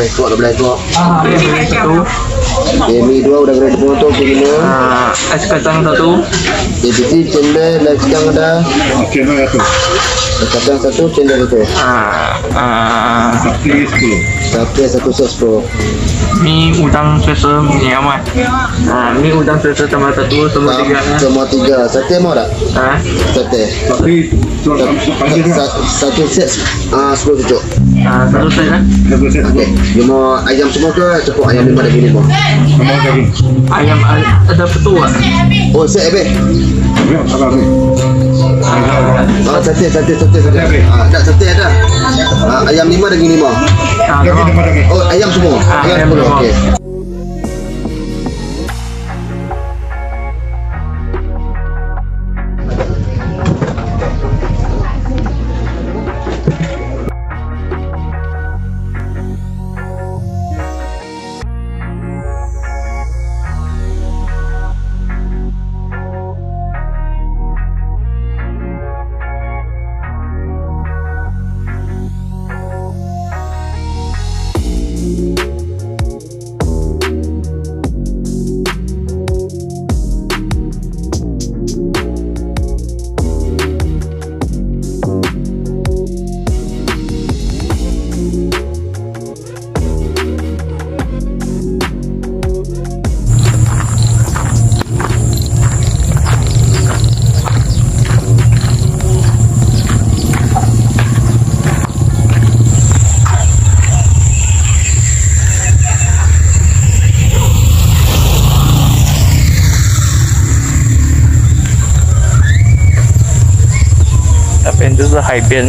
Boleh tak boleh kuat. Okey, boleh satu. Okay, mi dua udah kena dipotong ke lima. Ah, ais kacang satu. Jadi cendol dan kacang ada. Channel satu. Kacang satu, cendol satu. Ah, ah, Satu sepuluh. Sate satu sos pro. mi udang sesa ni amat. Ah, mi udang sesa tambah satu, semua tiga. Semua tiga. Sate mau tak? Ah, Sate. Tapi Satu set ah, sepuluh cucuk. ah, satu saja. Satu set. Okey. Mau ayam semua ke cukup ayam lima dan lima? Sama lagi. Ayam ay- ada petua. Oh, set habis. Ya, sabar ni. Ah, Oh, sate, sate, sate, sate. Ah, ada sate ada. Ah, ayam lima dengan lima. ah. Oh, ayam semua. Ah, ayam semua. Okey. 就是海边。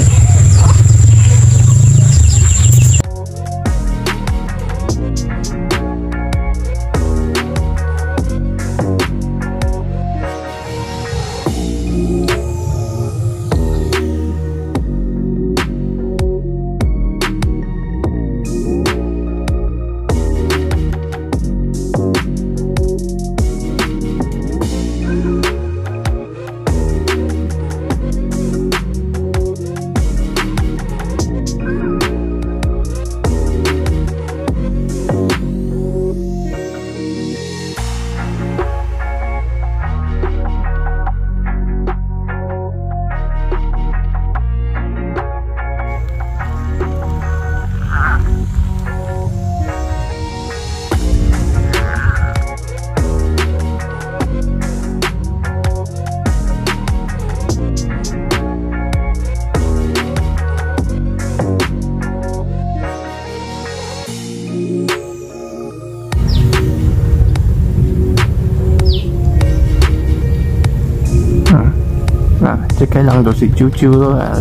cái lần đồ xịt chú chú đó à,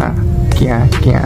à kia kia.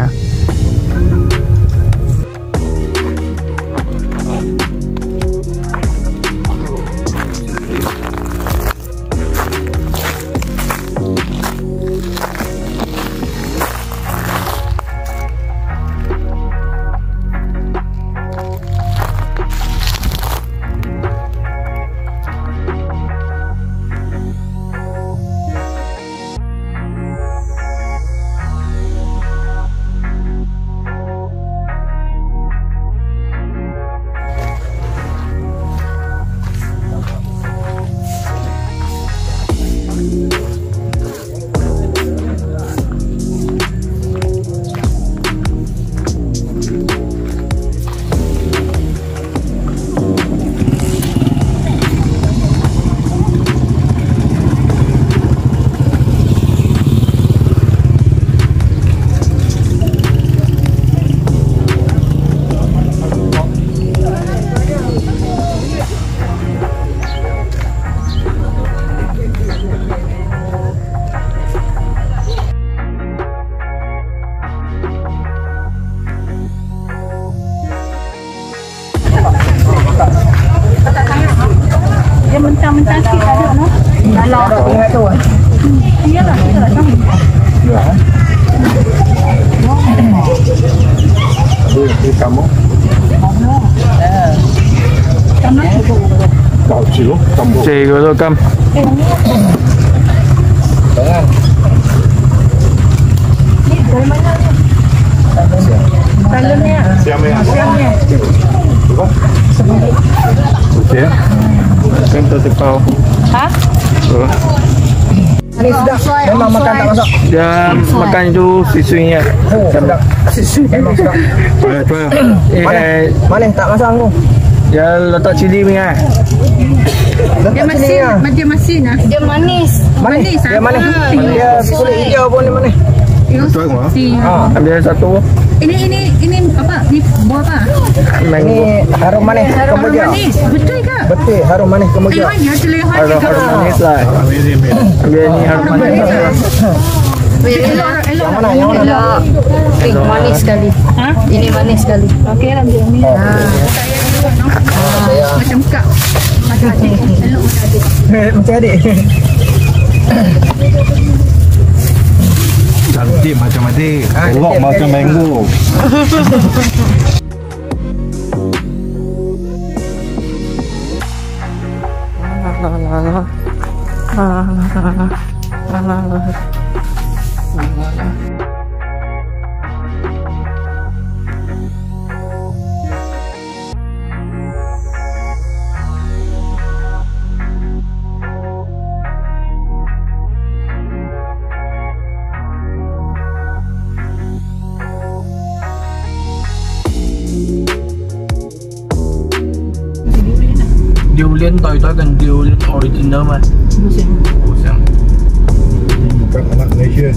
muốt cào chiếu cầm chì rồi tôi cầm. 干。Ni dari mana ni? Talun ni. Xem đây. Okey. Kan tu tepau. Ha? Oh. Ni sedap. Memang makan tak masak. Dia makan itu sisunya. Oh, sedap. Memang sedap. Eh, Mana tak masak aku? dia letak cili ah. Dia masin. Dia masin ah. Dia manis. Manis. Dia manis. Dia kulit hijau pun dia manis. Betul ke? Si. Ha. Ambil satu Ini ini ini apa? Ni buah apa? mango. Ini harum manis Harum kemboja. manis. Betul ke? Betul, harum manis kemboja. Lehan ya, lehan Harum harum manis lah. Ambil ni harum manis. Elok elok. Yang mana? Yang mana? Elok. Eh, manis sekali. Ha? Ini manis sekali. Okey lah dia ni. Macam kak. Macam adik. Elok macam adik. Macam adik. Cantik macam adik. Elok macam mango. liên tôi tôi cần điều liên original mà. Ủa xem. Các bạn thấy chưa?